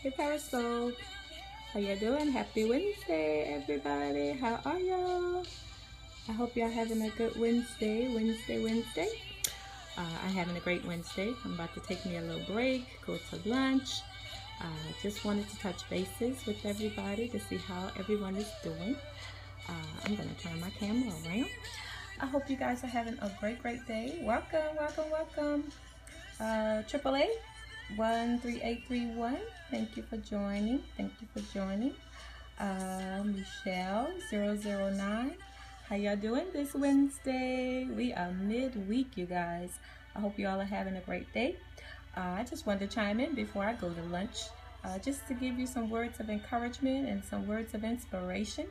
Hey Periscope. How you doing? Happy Wednesday, everybody. How are y'all? I hope y'all having a good Wednesday, Wednesday, Wednesday. Uh, I'm having a great Wednesday. I'm about to take me a little break, go to lunch. Uh, just wanted to touch bases with everybody to see how everyone is doing. Uh, I'm going to turn my camera around. I hope you guys are having a great, great day. Welcome, welcome, welcome. Uh, AAA 13831. Thank you for joining. Thank you for joining. Uh, Michelle 009. How y'all doing this Wednesday? We are midweek, you guys. I hope you all are having a great day. Uh, I just wanted to chime in before I go to lunch, uh, just to give you some words of encouragement and some words of inspiration.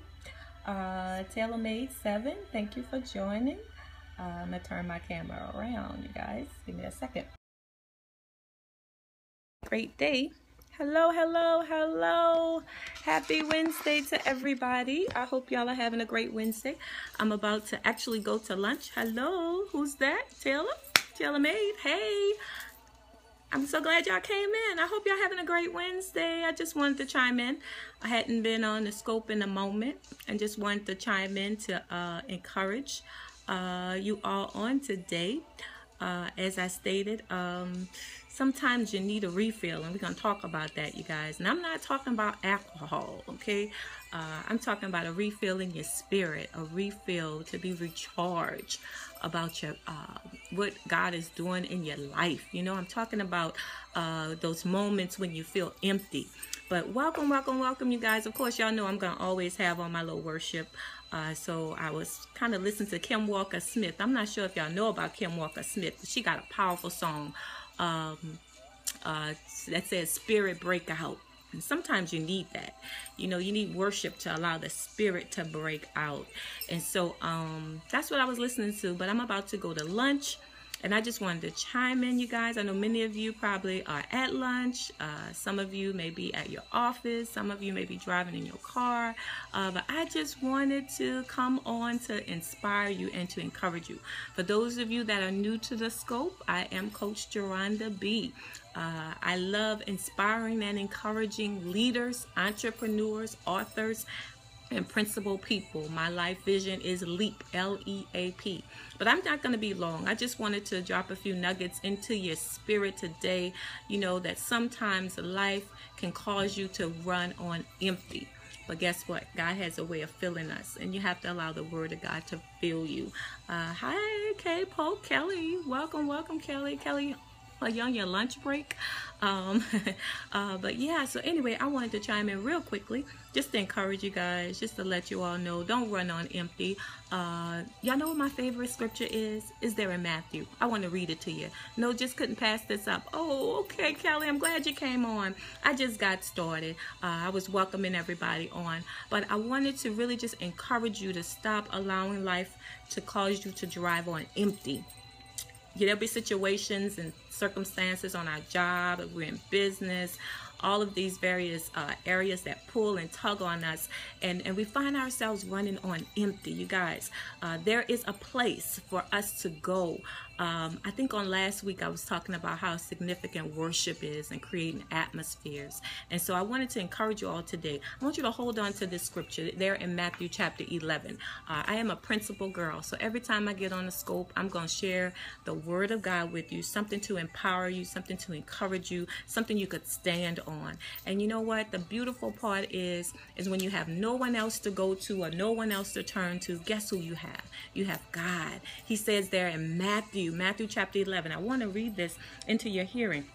Uh, TaylorMade 7, thank you for joining. Uh, I'm going to turn my camera around, you guys. Give me a second. Great day. Hello, hello, hello. Happy Wednesday to everybody. I hope y'all are having a great Wednesday. I'm about to actually go to lunch. Hello, who's that? Taylor? TaylorMade. Hey. I'm so glad y'all came in. I hope y'all having a great Wednesday. I just wanted to chime in. I hadn't been on the scope in a moment and just wanted to chime in to uh, encourage uh, you all on today. Uh, as I stated, um, sometimes you need a refill, and we're going to talk about that, you guys. And I'm not talking about alcohol, okay? Uh, I'm talking about a refill in your spirit, a refill to be recharged about your uh, what God is doing in your life. You know, I'm talking about uh, those moments when you feel empty. But welcome, welcome, welcome, you guys. Of course, y'all know I'm going to always have on my little worship. Uh, so I was kind of listening to Kim Walker Smith. I'm not sure if y'all know about Kim Walker Smith, but she got a powerful song um, uh, that says Spirit Break Out. And sometimes you need that. You know, you need worship to allow the spirit to break out. And so um, that's what I was listening to. But I'm about to go to lunch. And I just wanted to chime in, you guys. I know many of you probably are at lunch. Uh, some of you may be at your office. Some of you may be driving in your car. Uh, but I just wanted to come on to inspire you and to encourage you. For those of you that are new to the scope, I am Coach Jeronda B. Uh, I love inspiring and encouraging leaders, entrepreneurs, authors, and principal people. My life vision is LEAP, L E A P. But I'm not going to be long. I just wanted to drop a few nuggets into your spirit today. You know that sometimes life can cause you to run on empty. But guess what? God has a way of filling us, and you have to allow the Word of God to fill you. Uh, hi, K. Pope Kelly. Welcome, welcome, Kelly. Kelly are you're on your lunch break? Um, uh, but yeah, so anyway, I wanted to chime in real quickly just to encourage you guys, just to let you all know, don't run on empty. Uh, y'all know what my favorite scripture is? Is there in Matthew? I want to read it to you. No, just couldn't pass this up. Oh, okay, Kelly, I'm glad you came on. I just got started. Uh, I was welcoming everybody on, but I wanted to really just encourage you to stop allowing life to cause you to drive on empty there'll be situations and circumstances on our job, if we're in business, all of these various uh, areas that pull and tug on us. And, and we find ourselves running on empty. You guys uh, there is a place for us to go um, I think on last week I was talking about how significant worship is and creating atmospheres. And so I wanted to encourage you all today. I want you to hold on to this scripture there in Matthew chapter 11. Uh, I am a principal girl, so every time I get on the scope, I'm going to share the word of God with you, something to empower you, something to encourage you, something you could stand on. And you know what? The beautiful part is, is when you have no one else to go to or no one else to turn to, guess who you have? You have God. He says there in Matthew Matthew chapter 11. I want to read this into your hearing.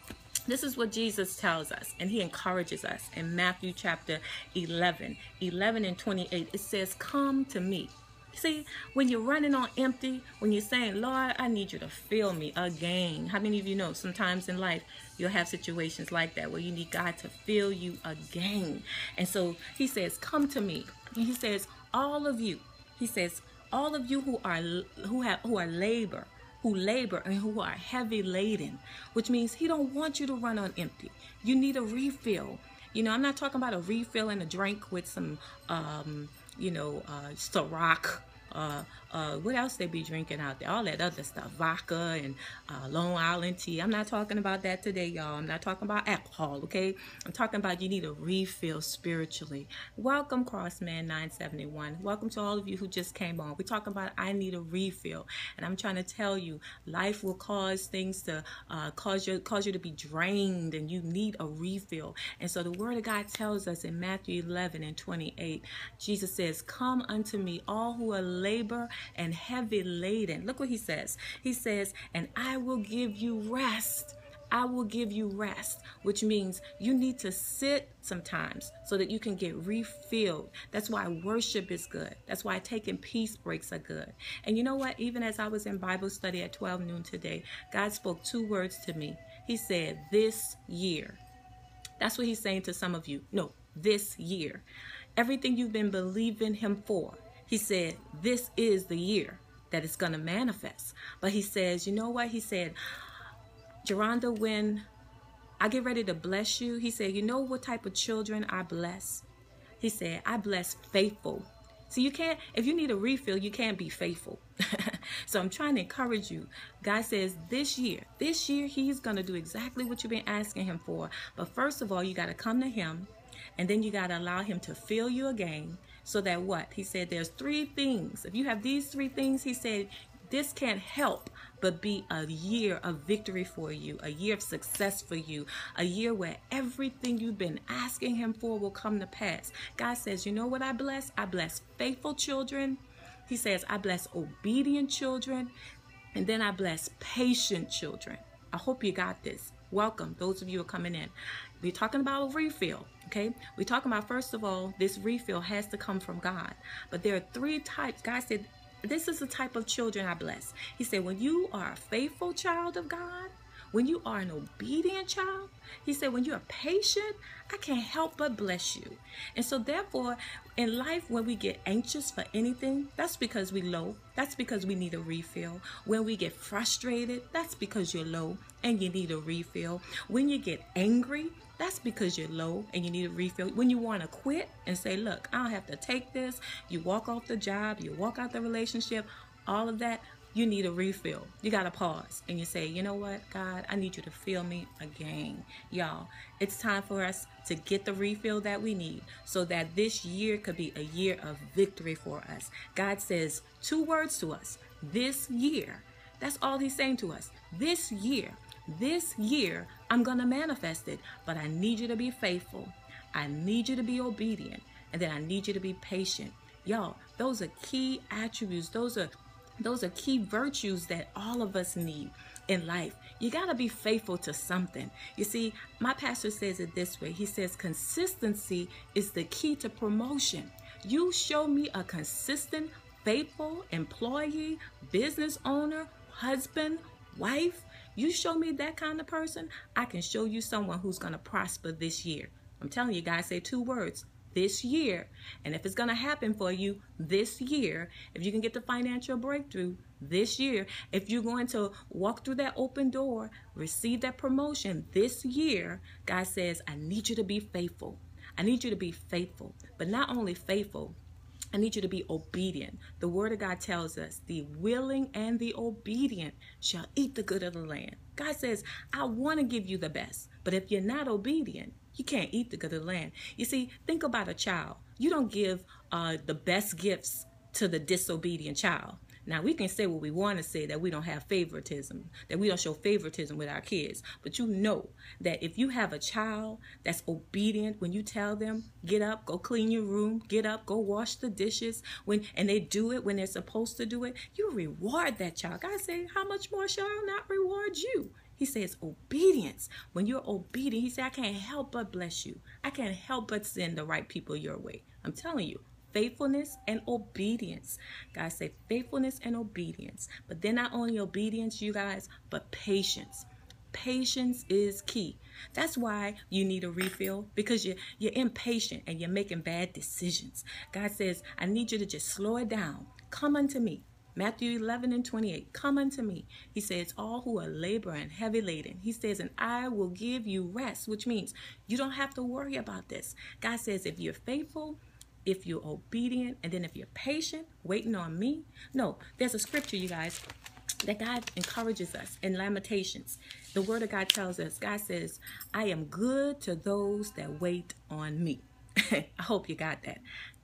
This is what Jesus tells us, and he encourages us in Matthew chapter 11, 11 and 28. It says, Come to me. See, when you're running on empty, when you're saying, Lord, I need you to fill me again. How many of you know sometimes in life you'll have situations like that where you need God to fill you again? And so he says, Come to me. And he says, All of you, he says, all of you who are who have who are labor who labor and who are heavy laden, which means he don't want you to run on empty. You need a refill. You know, I'm not talking about a refill in a drink with some, um, you know, uh, Ciroc, uh, uh, what else they be drinking out there? All that other stuff, vodka and uh, Long Island tea. I'm not talking about that today, y'all. I'm not talking about alcohol, okay? I'm talking about you need a refill spiritually. Welcome, Crossman 971. Welcome to all of you who just came on. We're talking about I need a refill, and I'm trying to tell you, life will cause things to uh, cause you cause you to be drained, and you need a refill. And so the Word of God tells us in Matthew 11 and 28, Jesus says, "Come unto me, all who are labor and heavy laden." Look what He says. He says, "And I will give you rest." I will give you rest, which means you need to sit sometimes so that you can get refilled. That's why worship is good. That's why taking peace breaks are good. And you know what? Even as I was in Bible study at 12 noon today, God spoke two words to me. He said, This year. That's what He's saying to some of you. No, this year. Everything you've been believing Him for, He said, This is the year that it's going to manifest. But He says, You know what? He said, Jeronda, when I get ready to bless you, he said, You know what type of children I bless? He said, I bless faithful. So you can't, if you need a refill, you can't be faithful. so I'm trying to encourage you. God says this year, this year, He's going to do exactly what you've been asking Him for. But first of all, you got to come to Him and then you got to allow Him to fill you again. So that what? He said, There's three things. If you have these three things, He said, this can't help but be a year of victory for you, a year of success for you, a year where everything you've been asking Him for will come to pass. God says, You know what I bless? I bless faithful children. He says, I bless obedient children. And then I bless patient children. I hope you got this. Welcome, those of you who are coming in. We're talking about a refill, okay? We're talking about, first of all, this refill has to come from God. But there are three types. God said this is the type of children I bless. He said, when you are a faithful child of God, when you are an obedient child, he said, when you're patient, I can't help but bless you. And so, therefore, in life, when we get anxious for anything, that's because we low. That's because we need a refill. When we get frustrated, that's because you're low and you need a refill. When you get angry, that's because you're low and you need a refill. When you want to quit and say, look, I don't have to take this, you walk off the job, you walk out the relationship, all of that, you need a refill. You got to pause and you say, you know what, God, I need you to fill me again. Y'all, it's time for us to get the refill that we need so that this year could be a year of victory for us. God says two words to us this year. That's all He's saying to us. This year, this year, I'm going to manifest it, but I need you to be faithful. I need you to be obedient, and then I need you to be patient. Y'all, those are key attributes. Those are those are key virtues that all of us need in life. You got to be faithful to something. You see, my pastor says it this way. He says consistency is the key to promotion. You show me a consistent, faithful employee, business owner, husband, wife, you show me that kind of person, I can show you someone who's going to prosper this year. I'm telling you guys, say two words this year. And if it's going to happen for you this year, if you can get the financial breakthrough this year, if you're going to walk through that open door, receive that promotion this year, God says, I need you to be faithful. I need you to be faithful, but not only faithful, I need you to be obedient. The word of God tells us the willing and the obedient shall eat the good of the land. God says, I want to give you the best, but if you're not obedient, you can't eat the good of the land. You see, think about a child. You don't give uh, the best gifts to the disobedient child. Now, we can say what we want to say that we don't have favoritism, that we don't show favoritism with our kids. But you know that if you have a child that's obedient when you tell them, get up, go clean your room, get up, go wash the dishes, when and they do it when they're supposed to do it, you reward that child. God say, how much more shall I not reward you? He says obedience. When you're obedient, he said, I can't help but bless you. I can't help but send the right people your way. I'm telling you, faithfulness and obedience. God say faithfulness and obedience. But then not only obedience, you guys, but patience. Patience is key. That's why you need a refill because you're, you're impatient and you're making bad decisions. God says, I need you to just slow it down. Come unto me. Matthew 11 and 28. Come unto me. He says, All who are labor and heavy laden. He says, And I will give you rest, which means you don't have to worry about this. God says, If you're faithful, if you're obedient, and then if you're patient, waiting on me. No, there's a scripture, you guys, that God encourages us in Lamentations. The word of God tells us, God says, I am good to those that wait on me. I hope you got that.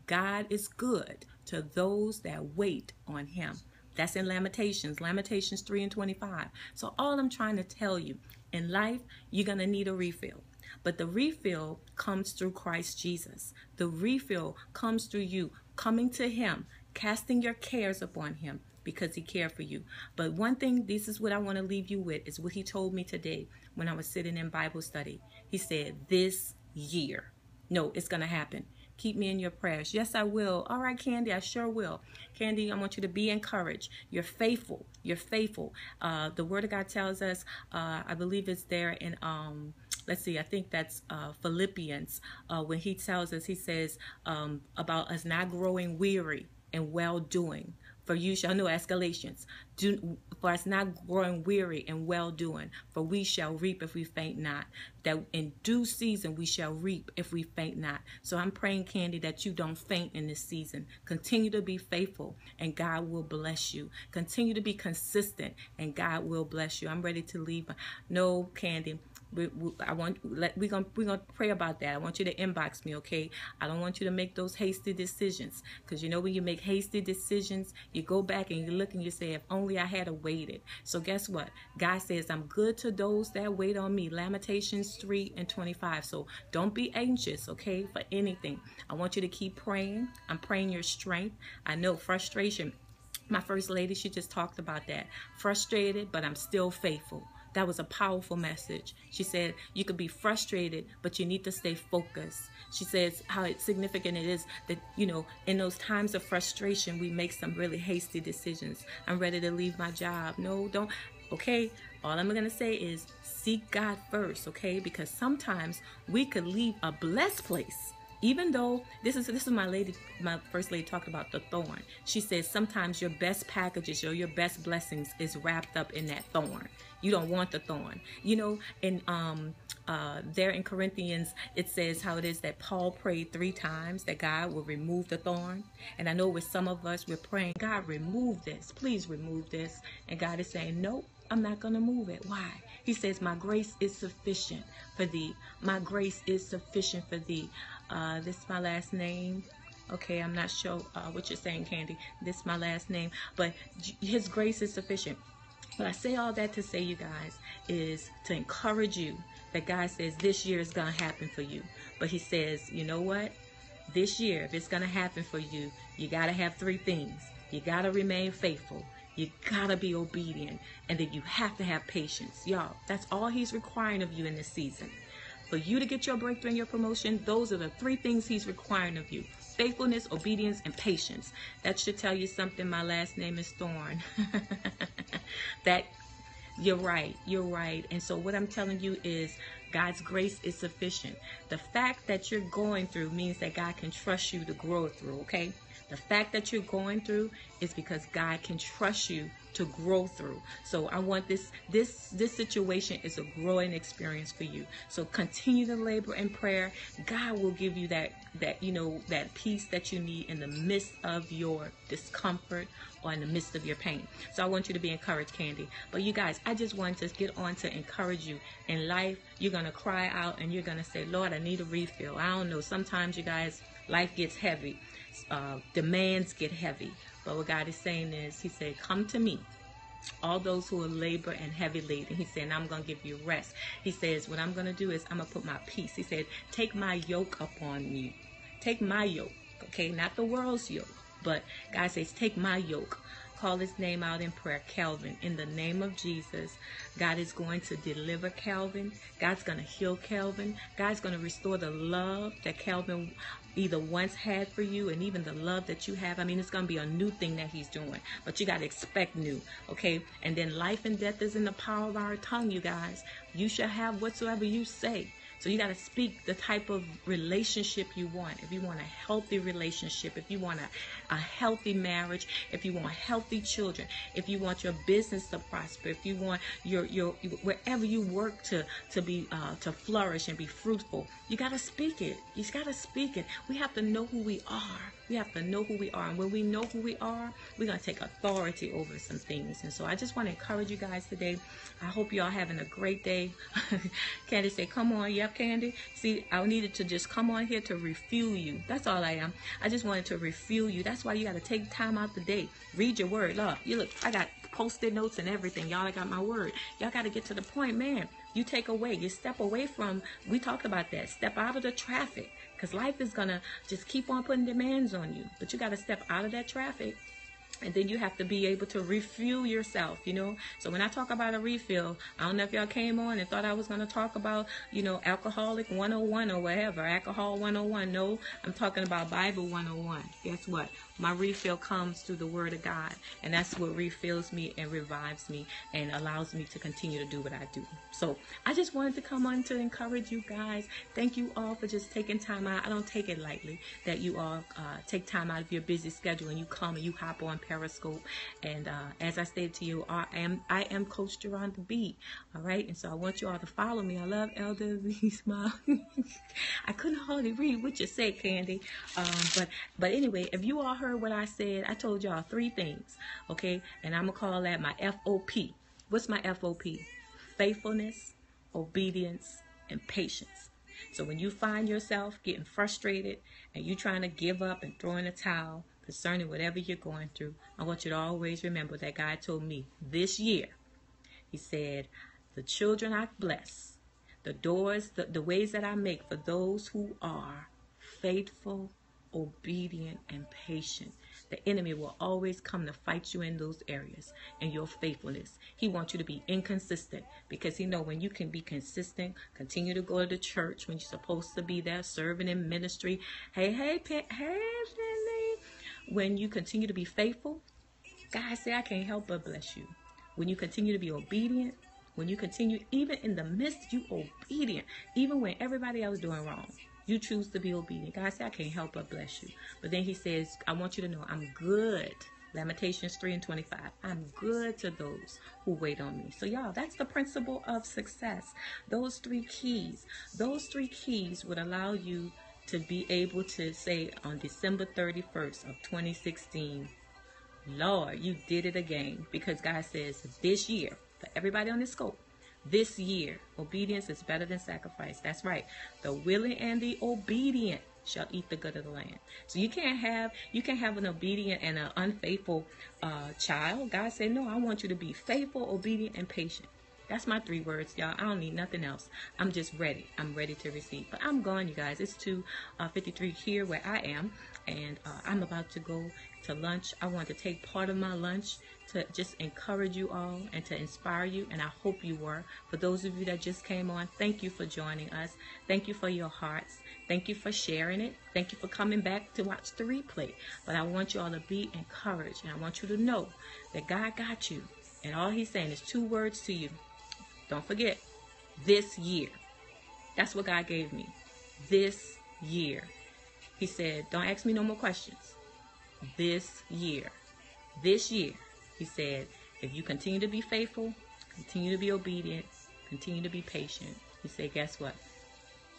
God is good to those that wait on him. That's in Lamentations, Lamentations 3 and 25. So all I'm trying to tell you, in life, you're going to need a refill. But the refill comes through Christ Jesus. The refill comes through you coming to him, casting your cares upon him because he cared for you. But one thing, this is what I want to leave you with, is what he told me today when I was sitting in Bible study. He said, this year. No, it's going to happen. Keep me in your prayers. Yes, I will. All right, Candy, I sure will. Candy, I want you to be encouraged. You're faithful. You're faithful. Uh, the Word of God tells us, uh, I believe it's there in, um, let's see, I think that's uh, Philippians, uh, when he tells us, he says um, about us not growing weary and well doing for you shall know Galatians. Do for us not growing weary and well doing, for we shall reap if we faint not. That in due season we shall reap if we faint not. So I'm praying, Candy, that you don't faint in this season. Continue to be faithful, and God will bless you. Continue to be consistent, and God will bless you. I'm ready to leave. No, Candy, we, I want let we gonna we gonna pray about that. I want you to inbox me, okay? I don't want you to make those hasty decisions because you know when you make hasty decisions, you go back and you look and you say, if only I had waited. So guess what? God says, I'm good to those that wait on me. Lamentations 3 and 25. So don't be anxious, okay, for anything. I want you to keep praying. I'm praying your strength. I know frustration. My first lady, she just talked about that. Frustrated, but I'm still faithful. That was a powerful message. She said, You could be frustrated, but you need to stay focused. She says how significant it is that, you know, in those times of frustration, we make some really hasty decisions. I'm ready to leave my job. No, don't. Okay, all I'm going to say is seek God first, okay? Because sometimes we could leave a blessed place even though this is this is my lady my first lady talked about the thorn she says sometimes your best packages or your best blessings is wrapped up in that thorn you don't want the thorn. You know, and um, uh, there in Corinthians, it says how it is that Paul prayed three times that God will remove the thorn. And I know with some of us, we're praying, God, remove this. Please remove this. And God is saying, nope, I'm not going to move it. Why? He says, my grace is sufficient for thee. My grace is sufficient for thee. Uh, this is my last name. Okay, I'm not sure uh, what you're saying, Candy. This is my last name. But his grace is sufficient. But I say all that to say, you guys, is to encourage you that God says this year is going to happen for you. But He says, you know what? This year, if it's going to happen for you, you got to have three things. You got to remain faithful. You got to be obedient. And then you have to have patience. Y'all, that's all He's requiring of you in this season. For you to get your breakthrough and your promotion, those are the three things He's requiring of you faithfulness, obedience, and patience. That should tell you something. My last name is Thorn. that you're right. You're right. And so what I'm telling you is God's grace is sufficient. The fact that you're going through means that God can trust you to grow through, okay? The fact that you're going through is because God can trust you to grow through. So I want this this this situation is a growing experience for you. So continue to labor in prayer. God will give you that that you know that peace that you need in the midst of your discomfort or in the midst of your pain. So I want you to be encouraged, Candy. But you guys, I just want to get on to encourage you. In life, you're gonna cry out and you're gonna say, Lord, I need a refill. I don't know. Sometimes you guys, life gets heavy. Uh, demands get heavy. But what God is saying is, He said, Come to me. All those who are labor and heavy laden, he said, I'm going to give you rest. He says, What I'm going to do is, I'm going to put my peace. He said, Take my yoke upon you. Take my yoke, okay? Not the world's yoke, but God says, Take my yoke call his name out in prayer, Calvin. In the name of Jesus, God is going to deliver Calvin. God's going to heal Calvin. God's going to restore the love that Calvin either once had for you and even the love that you have. I mean, it's going to be a new thing that he's doing, but you got to expect new, okay? And then life and death is in the power of our tongue, you guys. You shall have whatsoever you say. So you got to speak the type of relationship you want. If you want a healthy relationship, if you want a, a healthy marriage, if you want healthy children, if you want your business to prosper, if you want your your wherever you work to to be uh, to flourish and be fruitful, you got to speak it. You got to speak it. We have to know who we are. We have to know who we are. And when we know who we are, we're going to take authority over some things. And so I just want to encourage you guys today. I hope you all having a great day. Candy say, come on. Yep, Candy. See, I needed to just come on here to refuel you. That's all I am. I just wanted to refuel you. That's why you got to take time out the day. Read your word. Look, you look, I got post-it notes and everything. Y'all I got my word. Y'all got to get to the point, man. You take away, you step away from, we talked about that, step out of the traffic. Because life is going to just keep on putting demands on you. But you got to step out of that traffic and then you have to be able to refuel yourself you know? So when i talk about a refill i don't know if y'all came on and thought i was going to talk about you know alcoholic 101 or whatever alcohol 101 no i'm talking about bible 101 guess what? My refill comes through the word of god and that's what refills me and revives me and allows me to continue to do what i do. So i just wanted to come on to encourage you guys. Thank you all for just taking time out. I don't take it lightly that you all uh, take time out of your busy schedule and you come and you hop on Periscope. And uh, as I stated to you, I am I am Coach the Beat. All right, and so I want you all to follow me. I love Elder V Smile. I couldn't hardly read what you said, Candy. Um, but but anyway, if you all heard what I said, I told y'all three things. Okay, and I'm gonna call that my FOP. What's my FOP? Faithfulness, obedience, and patience. So when you find yourself getting frustrated and you trying to give up and throw in a towel, concerning whatever you're going through, I want you to always remember that God told me this year, He said, The children I bless, the doors, the, the ways that I make for those who are faithful, obedient, and patient. The enemy will always come to fight you in those areas and your faithfulness. He wants you to be inconsistent because he know when you can be consistent, continue to go to the church when you're supposed to be there, serving in ministry. Hey, hey, hey, when you continue to be faithful, God say, I can't help but bless you. When you continue to be obedient, when you continue, even in the midst, you obedient, even when everybody else doing wrong, you choose to be obedient. God say, I can't help but bless you. But then he says, I want you to know I'm good. Lamentations 3 and 25. I'm good to those who wait on me. So, y'all, that's the principle of success. Those three keys, those three keys would allow you to be able to say on December 31st of 2016, Lord, you did it again. Because God says this year, for everybody on this scope, this year, obedience is better than sacrifice. That's right. The willing and the obedient shall eat the good of the land. So you can't have you can't have an obedient and an unfaithful uh, child. God said, No, I want you to be faithful, obedient, and patient. That's my three words, y'all. I don't need nothing else. I'm just ready. I'm ready to receive. But I'm gone, you guys. It's 2:53 uh, here where I am, and uh, I'm about to go to lunch. I want to take part of my lunch to just encourage you all and to inspire you, and I hope you were. For those of you that just came on, thank you for joining us. Thank you for your hearts. Thank you for sharing it. Thank you for coming back to watch the replay. But I want you all to be encouraged, and I want you to know that God got you. And all He's saying is two words to you don't forget, this year. That's what God gave me. This year. He said, Don't ask me no more questions. This year. This year. He said, If you continue to be faithful, continue to be obedient, continue to be patient, he said, Guess what?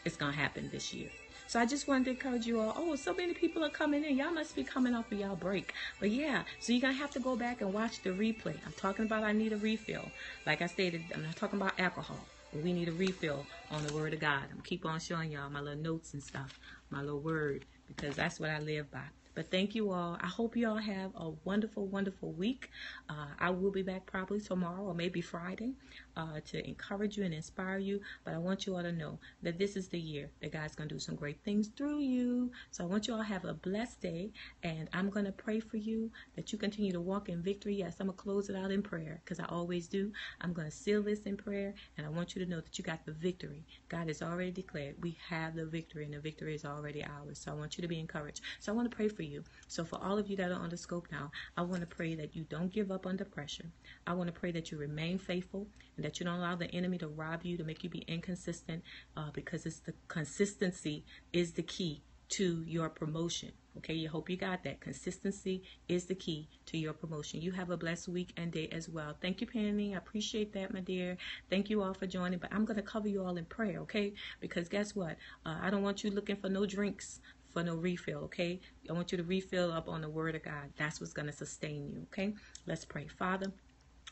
It's going to happen this year. So I just wanted to encourage you all. Oh, so many people are coming in. Y'all must be coming off of y'all break. But yeah, so you're going to have to go back and watch the replay. I'm talking about I need a refill. Like I stated, I'm not talking about alcohol. We need a refill on the word of God. I'm keep on showing y'all my little notes and stuff, my little word, because that's what I live by. But thank you all. I hope you all have a wonderful, wonderful week. Uh, I will be back probably tomorrow or maybe Friday uh, to encourage you and inspire you. But I want you all to know that this is the year that God's going to do some great things through you. So I want you all to have a blessed day. And I'm going to pray for you that you continue to walk in victory. Yes, I'm going to close it out in prayer because I always do. I'm going to seal this in prayer. And I want you to know that you got the victory. God has already declared we have the victory and the victory is already ours. So I want you to be encouraged. So I want to pray for you you. So for all of you that are on the scope now, I want to pray that you don't give up under pressure. I want to pray that you remain faithful and that you don't allow the enemy to rob you, to make you be inconsistent, uh, because it's the consistency is the key to your promotion. Okay, you hope you got that. Consistency is the key to your promotion. You have a blessed week and day as well. Thank you, Penny. I appreciate that, my dear. Thank you all for joining. But I'm going to cover you all in prayer, okay? Because guess what? Uh, I don't want you looking for no drinks for no refill, okay? I want you to refill up on the word of God. That's what's going to sustain you, okay? Let's pray. Father,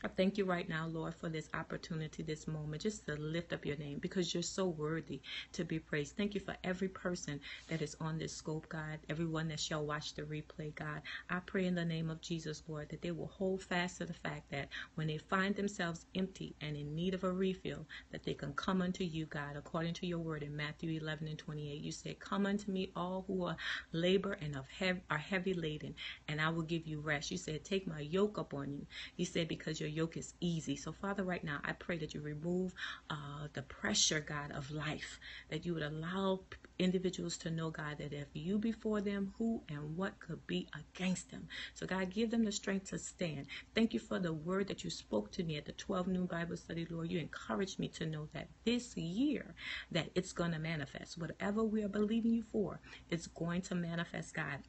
I thank you right now, Lord, for this opportunity, this moment, just to lift up your name because you're so worthy to be praised. Thank you for every person that is on this scope, God, everyone that shall watch the replay, God. I pray in the name of Jesus, Lord, that they will hold fast to the fact that when they find themselves empty and in need of a refill, that they can come unto you, God, according to your word in Matthew 11 and 28. You say, Come unto me, all who are labor and of heavy, are heavy laden, and I will give you rest. You said, Take my yoke upon you. You said, Because your yoke is easy. So, Father, right now, I pray that you remove uh, the pressure, God, of life, that you would allow individuals to know, God, that if you before them, who and what could be against them. So, God, give them the strength to stand. Thank you for the word that you spoke to me at the 12 noon Bible study, Lord. You encouraged me to know that this year that it's going to manifest. Whatever we are believing you for, it's going to manifest, God.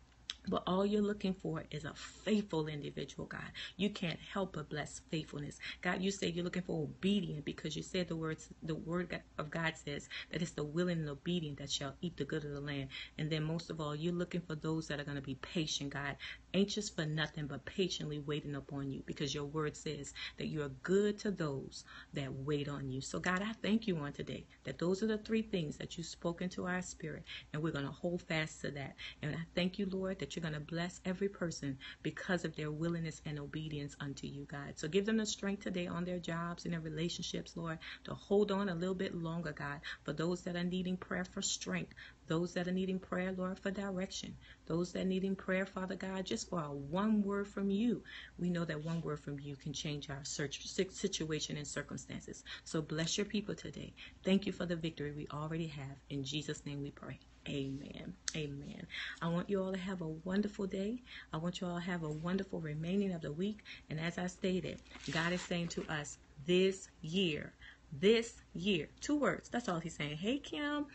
But all you're looking for is a faithful individual, God. You can't help but bless faithfulness. God, you say you're looking for obedient because you said the words, the word of God says that it's the willing and obedient that shall eat the good of the land. And then most of all, you're looking for those that are going to be patient, God, anxious for nothing but patiently waiting upon you because your word says that you are good to those that wait on you. So God, I thank you on today that those are the three things that you spoke into our spirit and we're going to hold fast to that. And I thank you, Lord, that you're going to bless every person because of their willingness and obedience unto you, God. So give them the strength today on their jobs and their relationships, Lord, to hold on a little bit longer, God, for those that are needing prayer for strength, those that are needing prayer, Lord, for direction. Those that are needing prayer, Father God, just for one word from you. We know that one word from you can change our search situation and circumstances. So bless your people today. Thank you for the victory we already have. In Jesus' name we pray. Amen. Amen. I want you all to have a wonderful day. I want you all to have a wonderful remaining of the week. And as I stated, God is saying to us this year, this year. Two words. That's all he's saying. Hey, Kim,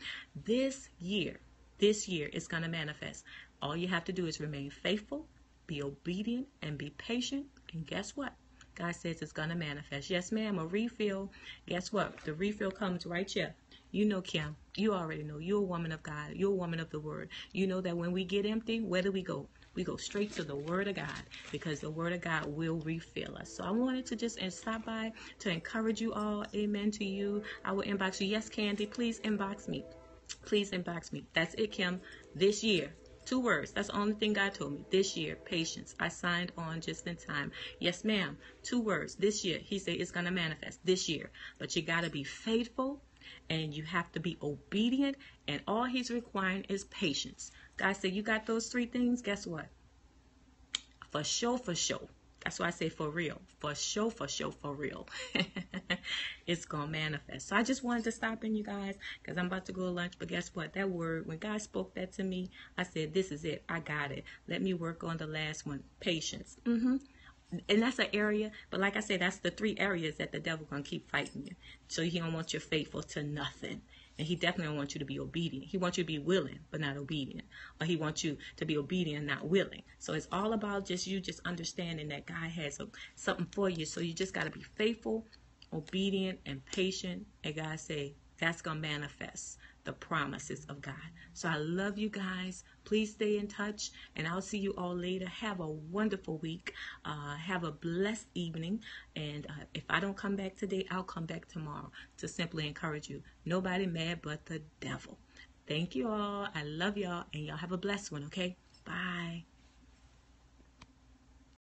this year, this year is going to manifest. All you have to do is remain faithful, be obedient, and be patient. And guess what? God says it's going to manifest. Yes, ma'am, a refill. Guess what? The refill comes right here. You know, Kim, you already know. You're a woman of God. You're a woman of the word. You know that when we get empty, where do we go? we go straight to the Word of God because the Word of God will refill us. So I wanted to just stop by to encourage you all. Amen to you. I will inbox you. Yes, Candy, please inbox me. Please inbox me. That's it, Kim. This year, Two words. That's the only thing God told me. This year, patience. I signed on just in time. Yes, ma'am. Two words. This year. He said it's going to manifest this year. But you got to be faithful and you have to be obedient. And all he's requiring is patience. God said, You got those three things? Guess what? For sure, for sure. That's why I say for real. For sure, for sure, for real. it's going to manifest. So I just wanted to stop in, you guys, because I'm about to go to lunch. But guess what? That word, when God spoke that to me, I said, This is it. I got it. Let me work on the last one patience. Mm-hmm and that's an area but like i said that's the three areas that the devil gonna keep fighting you so he don't want you faithful to nothing and he definitely don't want you to be obedient. He wants you to be willing, but not obedient. Or he wants you to be obedient, not willing. So it's all about just you just understanding that God has a, something for you. So you just got to be faithful, obedient, and patient. And God say, that's to manifest the promises of God. So I love you guys. Please stay in touch, and I'll see you all later. Have a wonderful week. Uh, have a blessed evening. And uh, if I don't come back today, I'll come back tomorrow to simply encourage you. Nobody mad but the devil. Thank you all. I love y'all, and y'all have a blessed one, okay? Bye.